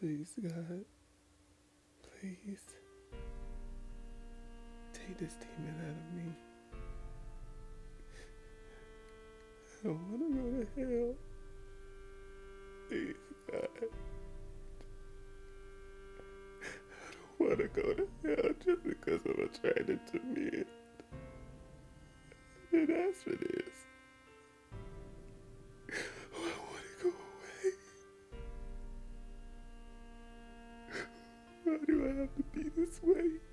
Please, God. Please. Take this demon out of me. I don't want to go to hell. Please, God. I don't want to go to hell just because I'm attracted to men. I didn't ask for this. Have to be this way?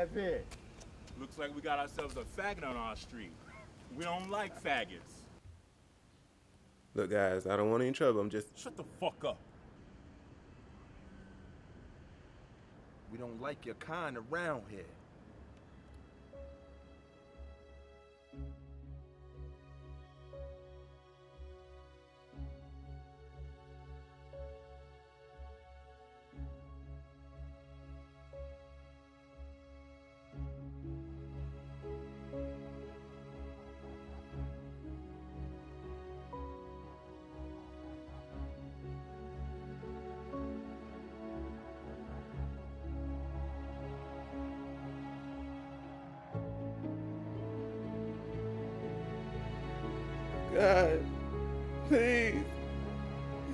Have here. Looks like we got ourselves a faggot on our street. We don't like faggots. Look, guys, I don't want any trouble. I'm just. Shut the fuck up. We don't like your kind around here. God, please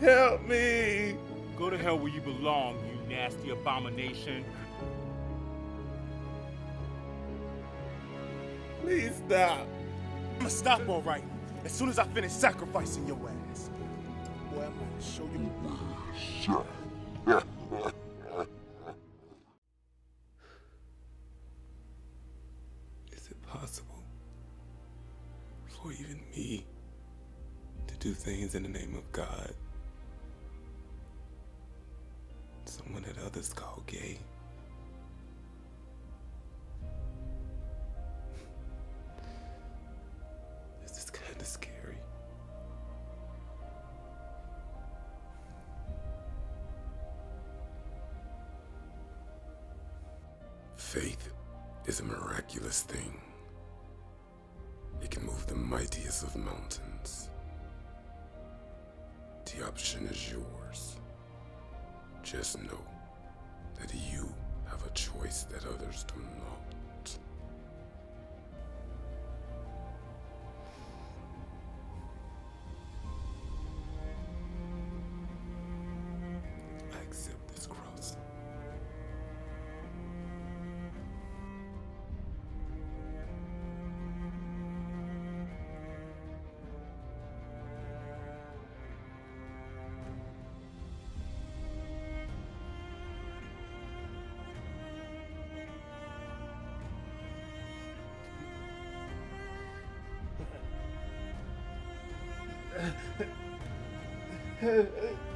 help me. Go to hell where you belong, you nasty abomination. Please stop. I'ma stop all right. As soon as I finish sacrificing your ass. Boy, I'm gonna show you. Is do things in the name of God? Someone that others call gay. This is kind of scary. Faith is a miraculous thing. It can move the mightiest of mountains. The option is yours. Just know that you have a choice that others do not. えっ？